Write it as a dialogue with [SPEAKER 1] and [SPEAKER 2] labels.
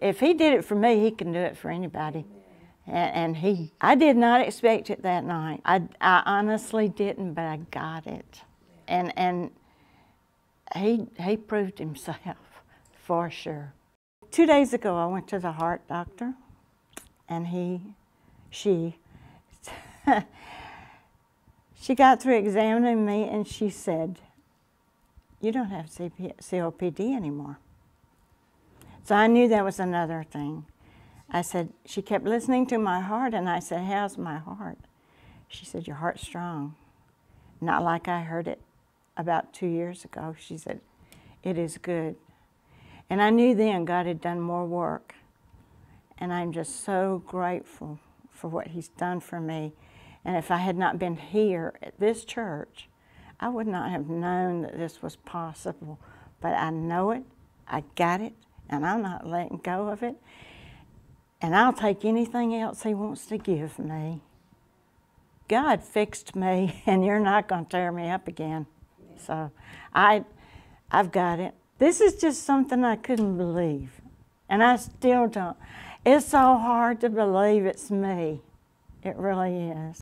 [SPEAKER 1] If he did it for me, he can do it for anybody. And, and he, I did not expect it that night. I, I honestly didn't, but I got it. And, and he, he proved himself for sure. Two days ago, I went to the heart doctor, and he, she, she got through examining me, and she said, "You don't have COPD anymore." So I knew that was another thing. I said, she kept listening to my heart, and I said, How's my heart? She said, Your heart's strong. Not like I heard it about two years ago. She said, It is good. And I knew then God had done more work. And I'm just so grateful for what He's done for me. And if I had not been here at this church, I would not have known that this was possible. But I know it, I got it, and I'm not letting go of it. And I'll take anything else He wants to give me. God fixed me, and you're not going to tear me up again. So I, I've got it. This is just something I couldn't believe, and I still don't. It's so hard to believe it's me. It really is.